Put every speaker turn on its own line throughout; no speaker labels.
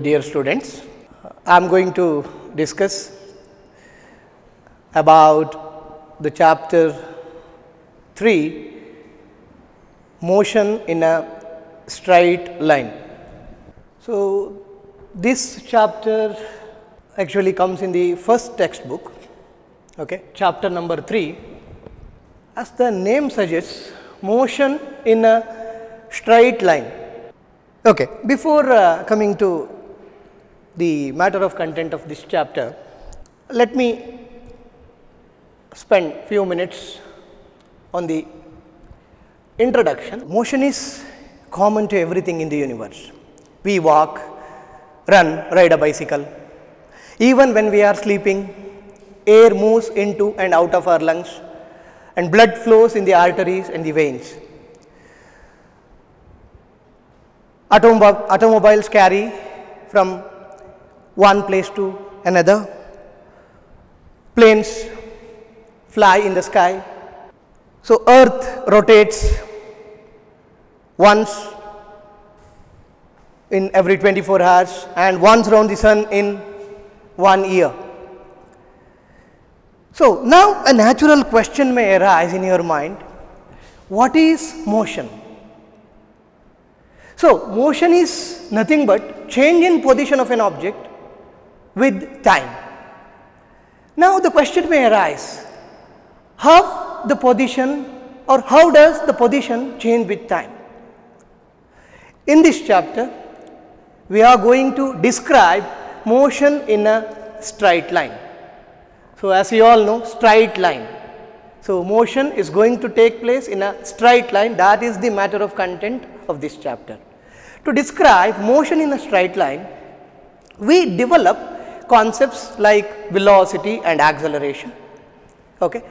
Dear students, I am going to discuss about the chapter 3 motion in a straight line. So, this chapter actually comes in the first textbook, okay, chapter number 3. As the name suggests, motion in a straight line. Okay, before uh, coming to the matter of content of this chapter, let me spend few minutes on the introduction. Motion is common to everything in the universe. We walk, run, ride a bicycle. Even when we are sleeping, air moves into and out of our lungs and blood flows in the arteries and the veins. Automob- automobiles carry from one place to another. Planes fly in the sky. So, earth rotates once in every 24 hours and once around the sun in one year. So, now a natural question may arise in your mind what is motion? So, motion is nothing but change in position of an object with time. Now, the question may arise how the position or how does the position change with time? In this chapter, we are going to describe motion in a straight line. So, as you all know straight line. So, motion is going to take place in a straight line that is the matter of content of this chapter. To describe motion in a straight line, we develop concepts like velocity and acceleration. Okay.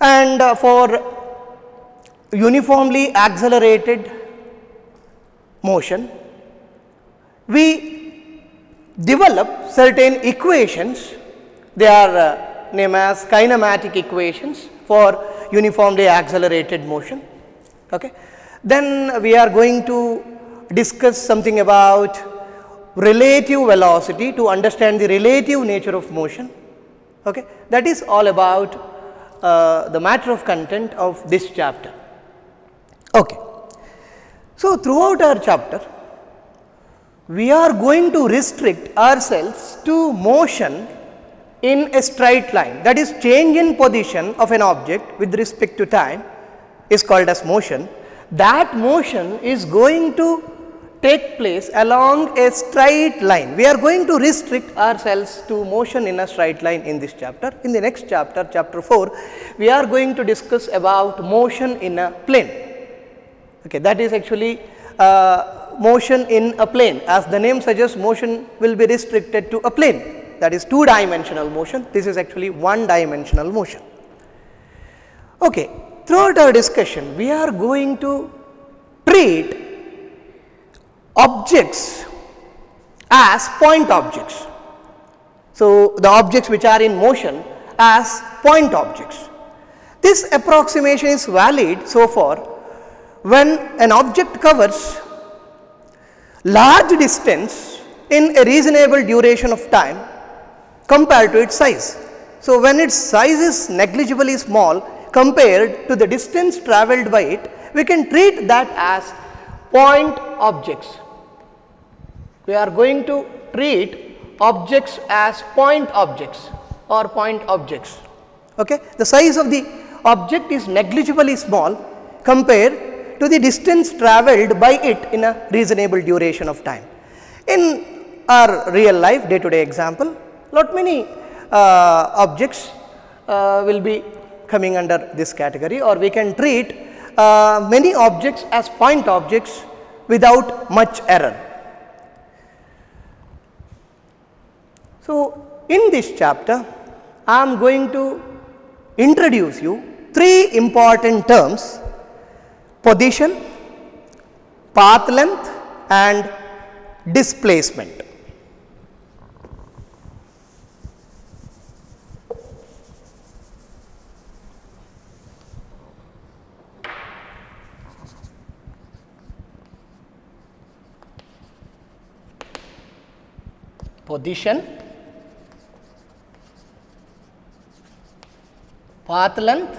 And uh, for uniformly accelerated motion, we develop certain equations, they are uh, named as kinematic equations for uniformly accelerated motion. Okay. Then we are going to discuss something about relative velocity to understand the relative nature of motion. Okay. That is all about uh, the matter of content of this chapter. Okay. So, throughout our chapter, we are going to restrict ourselves to motion in a straight line that is change in position of an object with respect to time is called as motion. That motion is going to take place along a straight line. We are going to restrict ourselves to motion in a straight line in this chapter. In the next chapter, chapter 4, we are going to discuss about motion in a plane. Okay, that is actually uh, motion in a plane. As the name suggests, motion will be restricted to a plane. That is two dimensional motion. This is actually one dimensional motion. Okay, throughout our discussion, we are going to treat objects as point objects. So, the objects which are in motion as point objects. This approximation is valid so far when an object covers large distance in a reasonable duration of time compared to its size. So, when its size is negligibly small compared to the distance travelled by it, we can treat that as point objects we are going to treat objects as point objects or point objects. Okay? The size of the object is negligibly small compared to the distance travelled by it in a reasonable duration of time. In our real life day to day example, lot many uh, objects uh, will be coming under this category or we can treat uh, many objects as point objects without much error. So, in this chapter I am going to introduce you three important terms position, path length and displacement. position, path length,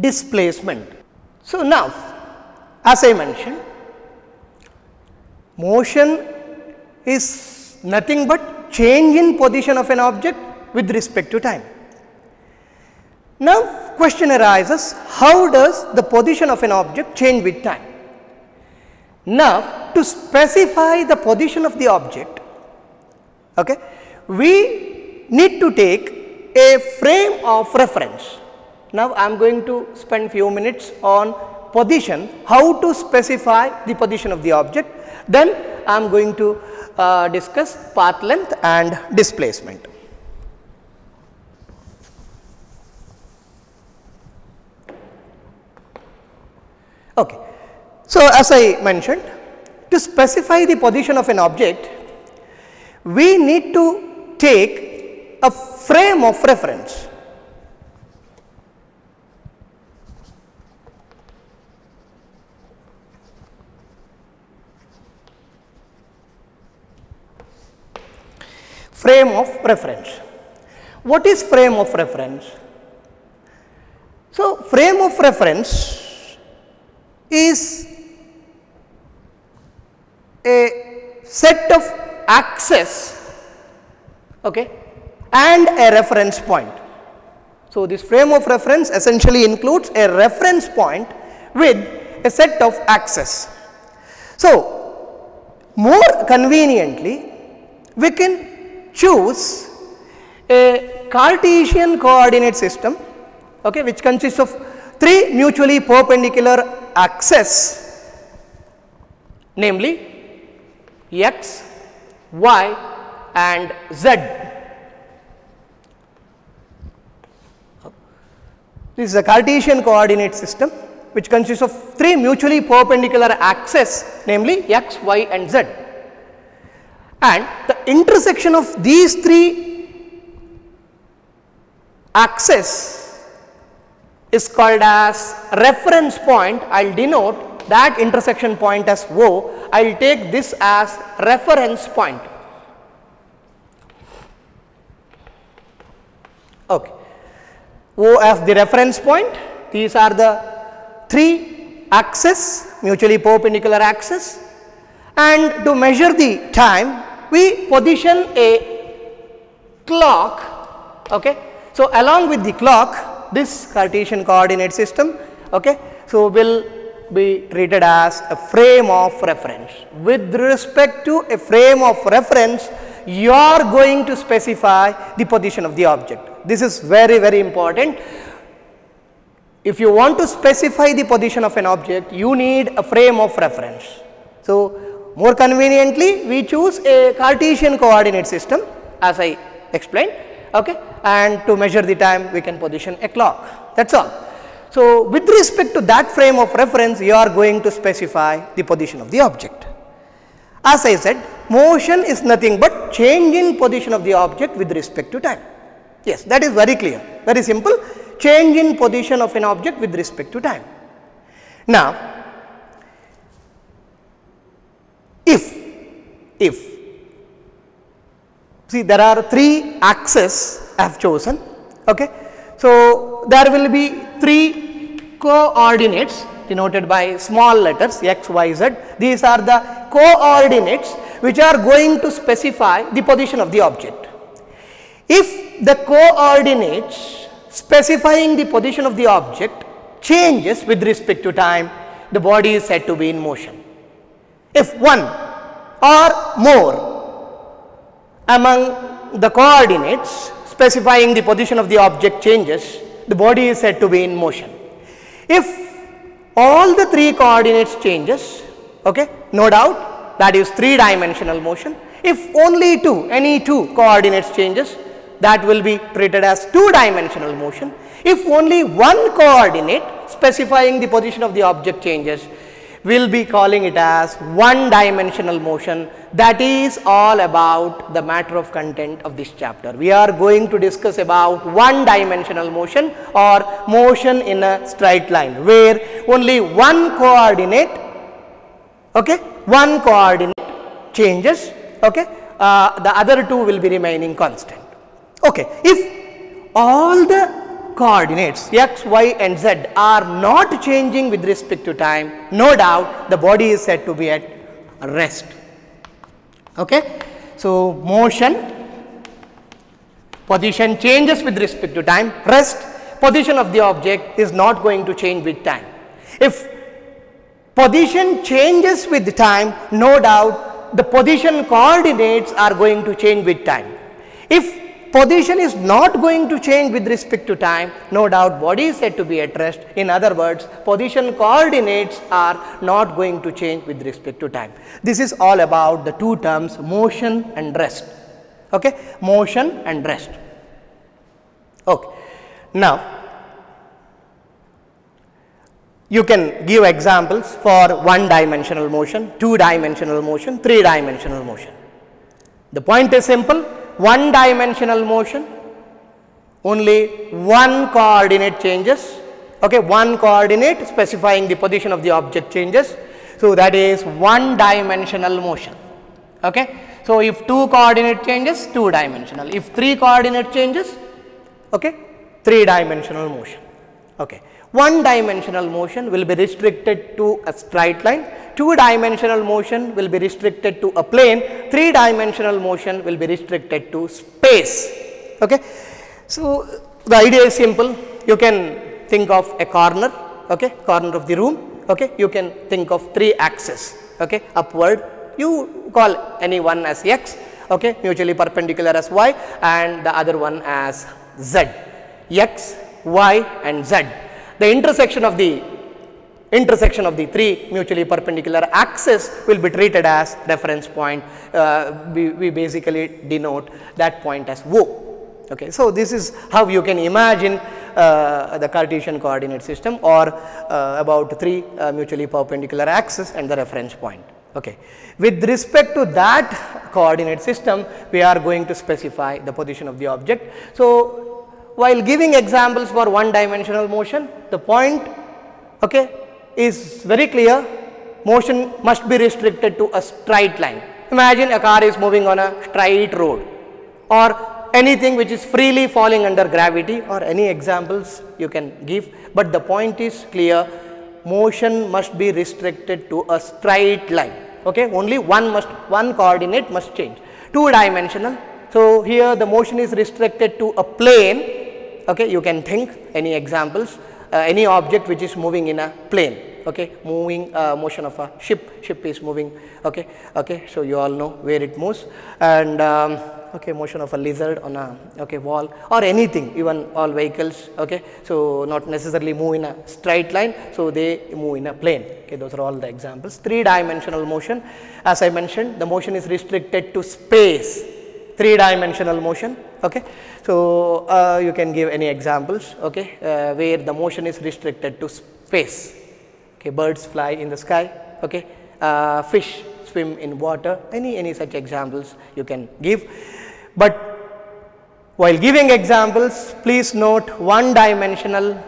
displacement. So, now as I mentioned motion is nothing but change in position of an object with respect to time. Now, question arises how does the position of an object change with time? Now, to specify the position of the object, okay, we need to take a frame of reference. Now, I am going to spend few minutes on position, how to specify the position of the object, then I am going to uh, discuss path length and displacement. Okay. So, as I mentioned to specify the position of an object, we need to take a frame of reference. Frame of reference. What is frame of reference? So, frame of reference is a set of axes okay, and a reference point. So, this frame of reference essentially includes a reference point with a set of axes. So, more conveniently we can choose a Cartesian coordinate system okay, which consists of three mutually perpendicular axes namely x, y and z. This is a Cartesian coordinate system which consists of three mutually perpendicular axes namely x, y and z. And the intersection of these three axes is called as reference point. I will denote that intersection point as O. I will take this as reference point. Okay. O as the reference point. These are the three axes, mutually perpendicular axes. And to measure the time, we position a clock. Okay. So, along with the clock, this Cartesian coordinate system okay. So, will be treated as a frame of reference. With respect to a frame of reference, you are going to specify the position of the object. This is very very important. If you want to specify the position of an object, you need a frame of reference. So, more conveniently we choose a Cartesian coordinate system as I explained okay and to measure the time we can position a clock that is all. So, with respect to that frame of reference you are going to specify the position of the object. As I said motion is nothing but change in position of the object with respect to time. Yes that is very clear very simple change in position of an object with respect to time. Now, if if See there are three axes I have chosen. Okay. So, there will be three coordinates denoted by small letters x, y, z. These are the coordinates which are going to specify the position of the object. If the coordinates specifying the position of the object changes with respect to time, the body is said to be in motion. If one or more among the coordinates specifying the position of the object changes, the body is said to be in motion. If all the three coordinates changes, okay, no doubt that is three dimensional motion. If only two, any two coordinates changes, that will be treated as two dimensional motion. If only one coordinate specifying the position of the object changes, will be calling it as one dimensional motion that is all about the matter of content of this chapter. We are going to discuss about one dimensional motion or motion in a straight line where only one coordinate okay one coordinate changes okay uh, the other two will be remaining constant okay if all the coordinates x, y and z are not changing with respect to time, no doubt the body is said to be at rest. Okay. So, motion position changes with respect to time, rest position of the object is not going to change with time. If position changes with time, no doubt the position coordinates are going to change with time. If position is not going to change with respect to time, no doubt body is said to be at rest. In other words, position coordinates are not going to change with respect to time. This is all about the two terms motion and rest. Okay? Motion and rest. Okay. Now, you can give examples for one dimensional motion, two dimensional motion, three dimensional motion. The point is simple one dimensional motion only one coordinate changes okay one coordinate specifying the position of the object changes. So that is one dimensional motion okay. So if two coordinate changes two dimensional. If three coordinate changes okay three dimensional motion okay. One dimensional motion will be restricted to a straight line two dimensional motion will be restricted to a plane, three dimensional motion will be restricted to space. Okay. So, the idea is simple, you can think of a corner, okay, corner of the room, okay, you can think of three axes, okay, upward, you call any one as x, okay, mutually perpendicular as y and the other one as z, x, y and z. The intersection of the intersection of the three mutually perpendicular axes will be treated as reference point. Uh, we, we basically denote that point as O. Okay. So, this is how you can imagine uh, the Cartesian coordinate system or uh, about three uh, mutually perpendicular axes and the reference point. Okay. With respect to that coordinate system, we are going to specify the position of the object. So, while giving examples for one dimensional motion, the point okay, is very clear. Motion must be restricted to a straight line. Imagine a car is moving on a straight road or anything which is freely falling under gravity or any examples you can give, but the point is clear. Motion must be restricted to a straight line. Okay? Only one must one coordinate must change. Two dimensional so here the motion is restricted to a plane. Okay? You can think any examples any object which is moving in a plane okay? Moving uh, motion of a ship ship is moving okay? Okay so you all know where it moves. And um, okay motion of a lizard on a okay wall or anything even all vehicles okay? So not necessarily move in a straight line so they move in a plane. Okay those are all the examples. Three dimensional motion. As i mentioned the motion is restricted to space. Three dimensional motion okay? So uh, you can give any examples okay uh, where the motion is restricted to space. Okay birds fly in the sky okay uh, fish swim in water. Any any such examples you can give. But while giving examples please note one dimensional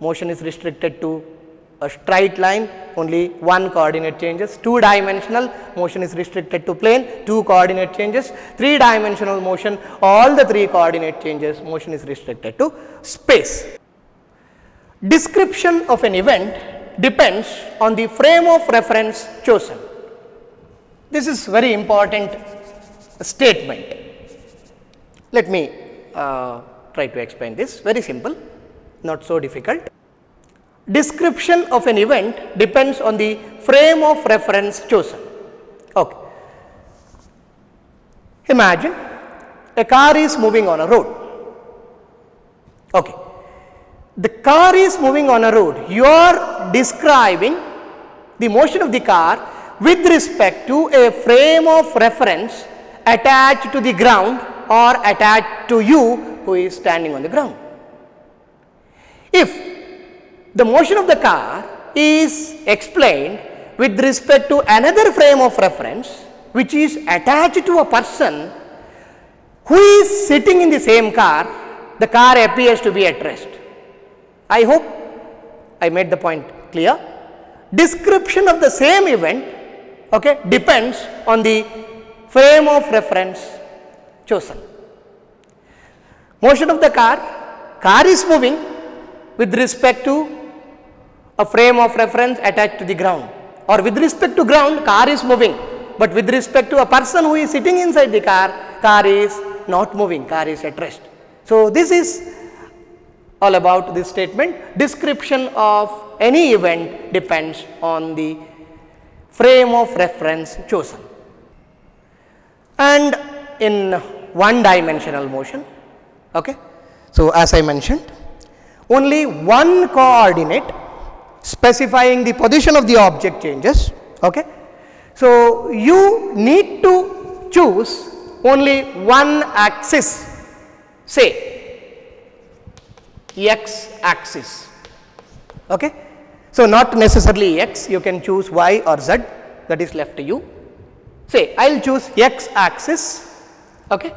motion is restricted to a straight line only one coordinate changes, two dimensional motion is restricted to plane, two coordinate changes, three dimensional motion all the three coordinate changes motion is restricted to space. Description of an event depends on the frame of reference chosen. This is very important statement. Let me uh, try to explain this very simple not so difficult description of an event depends on the frame of reference chosen. Okay. Imagine a car is moving on a road. Okay. The car is moving on a road. You are describing the motion of the car with respect to a frame of reference attached to the ground or attached to you who is standing on the ground. If the motion of the car is explained with respect to another frame of reference which is attached to a person who is sitting in the same car, the car appears to be at rest. I hope I made the point clear. Description of the same event okay, depends on the frame of reference chosen. Motion of the car, car is moving with respect to a frame of reference attached to the ground or with respect to ground car is moving but with respect to a person who is sitting inside the car, car is not moving, car is at rest. So, this is all about this statement description of any event depends on the frame of reference chosen. And in one dimensional motion Okay. So, as I mentioned only one coordinate specifying the position of the object changes. Okay. So, you need to choose only one axis say x axis. Okay. So, not necessarily x you can choose y or z that is left to you. Say I will choose x axis okay.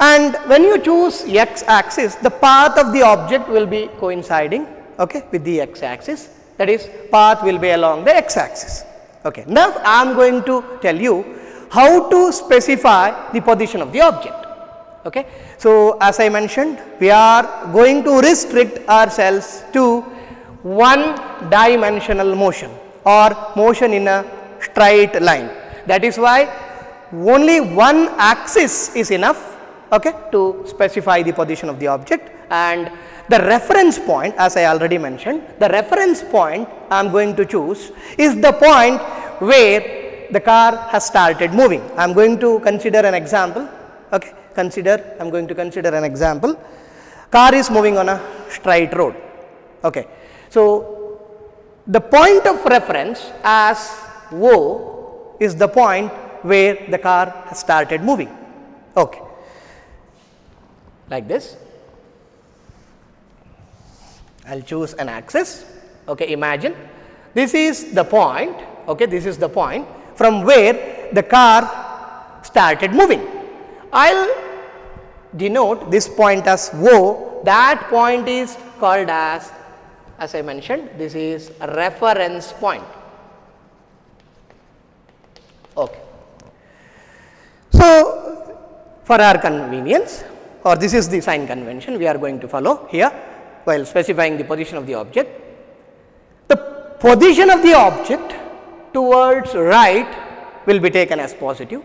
And when you choose x axis, the path of the object will be coinciding okay, with the x axis that is path will be along the x axis. Okay. Now, I am going to tell you how to specify the position of the object. Okay. So, as I mentioned we are going to restrict ourselves to one dimensional motion or motion in a straight line. That is why only one axis is enough okay, to specify the position of the object and the reference point as I already mentioned the reference point I am going to choose is the point where the car has started moving. I am going to consider an example okay consider I am going to consider an example car is moving on a straight road okay. So, the point of reference as O is the point where the car has started moving okay like this. I will choose an axis. Okay, imagine this is the point. Okay, this is the point from where the car started moving. I will denote this point as O. That point is called as, as I mentioned, this is a reference point. Okay. So, for our convenience, or this is the sign convention we are going to follow here while specifying the position of the object. The position of the object towards right will be taken as positive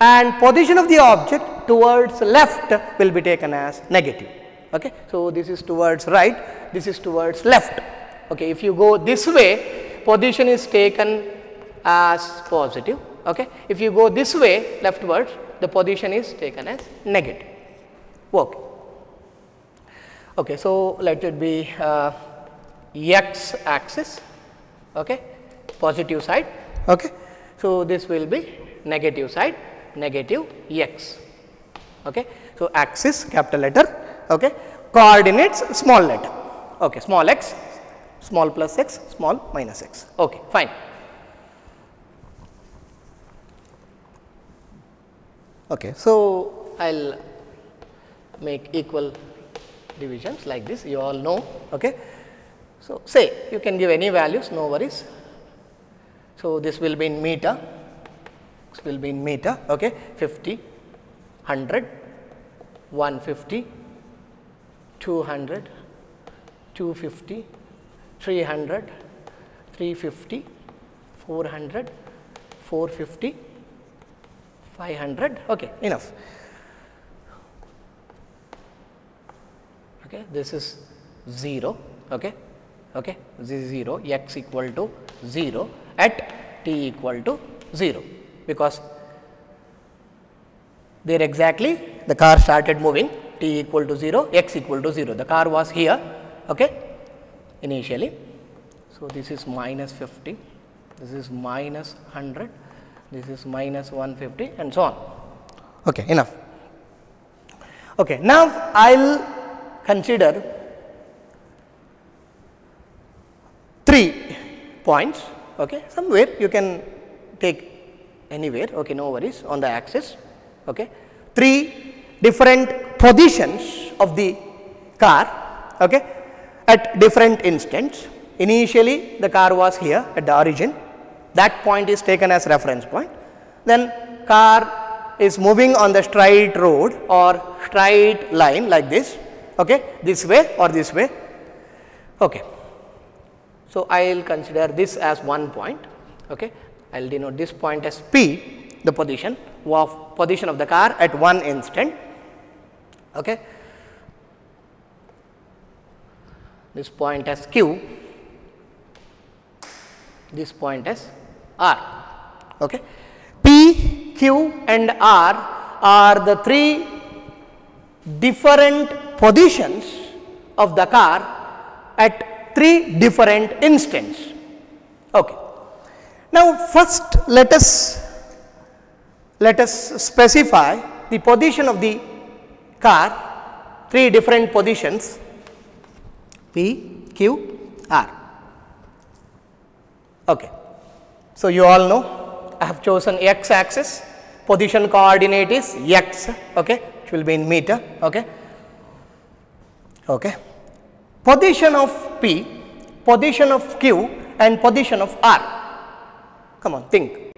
and position of the object towards left will be taken as negative. Okay. So, this is towards right, this is towards left. Okay. If you go this way, position is taken as positive. Okay. If you go this way leftwards, the position is taken as negative work. Okay, so let it be uh, x axis, okay, positive side. Okay. So, this will be negative side, negative x. Okay. So, axis capital letter, okay, coordinates small letter, okay, small x, small plus x, small minus x. Okay, fine. Okay, so I'll make equal divisions like this you all know. Okay. So, say you can give any values no worries. So, this will be in meter, this will be in meter okay, 50, 100, 150, 200, 250, 300, 350, 400, 450, 500 okay, enough. Okay this is 0 okay okay this is 0 x equal to 0 at t equal to 0 because there exactly the car started moving. T equal to 0 x equal to 0 the car was here. Okay initially. So this is minus 50 this is minus 100 this is minus 150 and so on. Okay enough. Okay now i'll consider three points okay? Somewhere you can take anywhere okay no worries on the axis okay? Three different positions of the car okay? At different instants. Initially the car was here at the origin. That point is taken as reference point. Then car is moving on the straight road or straight line like this okay? This way or this way? Okay. So, I will consider this as one point, okay. I will denote this point as P, the position of position of the car at one instant, okay. This point as Q, this point as R, okay. P, Q and R are the three different positions of the car at three different instants. Okay. Now, first let us let us specify the position of the car three different positions P, Q, R. Okay. So, you all know I have chosen x axis position coordinate is x okay, which will be in meter. Okay. Okay position of P, position of Q and position of R. Come on, think.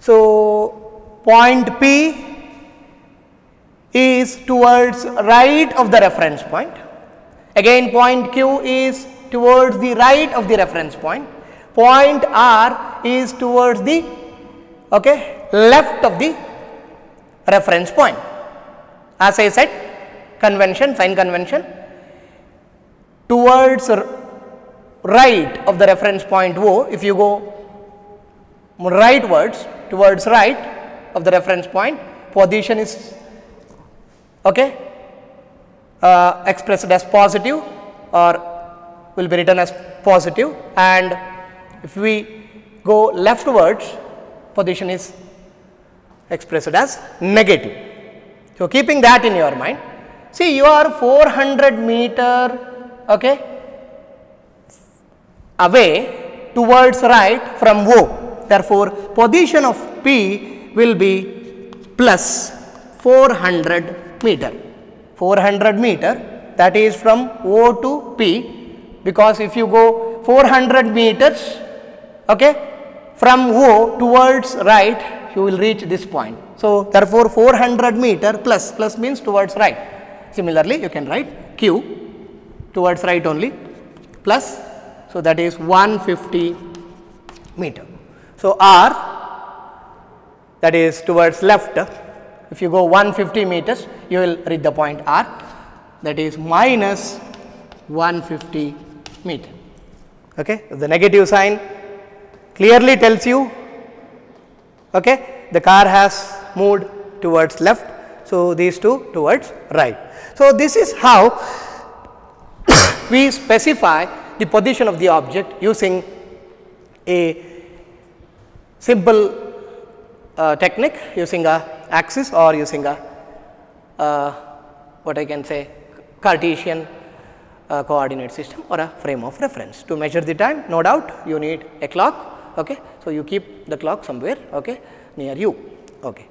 So, point P is towards right of the reference point. Again point Q is towards the right of the reference point. Point R is towards the okay, left of the reference point. As I said convention, sign convention towards right of the reference point O, if you go rightwards towards right of the reference point, position is okay, uh, expressed as positive or will be written as positive and if we go leftwards position is expressed as negative. So, keeping that in your mind See you are 400 meter okay, away towards right from O. Therefore, position of P will be plus 400 meter. 400 meter that is from O to P because if you go 400 meters okay, from O towards right you will reach this point. So, therefore, 400 meter plus plus means towards right Similarly, you can write q towards right only plus, so that is 150 meter. So, r that is towards left, if you go 150 meters, you will reach the point r that is minus 150 meter. Okay. The negative sign clearly tells you okay, the car has moved towards left. So, these two towards right. So, this is how we specify the position of the object using a simple uh, technique using a axis or using a uh, what I can say Cartesian uh, coordinate system or a frame of reference. To measure the time no doubt you need a clock. Okay. So, you keep the clock somewhere okay, near you. Okay.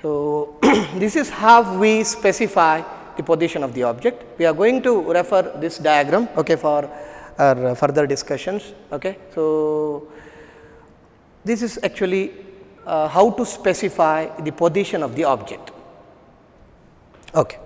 So, this is how we specify the position of the object. We are going to refer this diagram okay, for our further discussions. Okay. So, this is actually uh, how to specify the position of the object. Okay.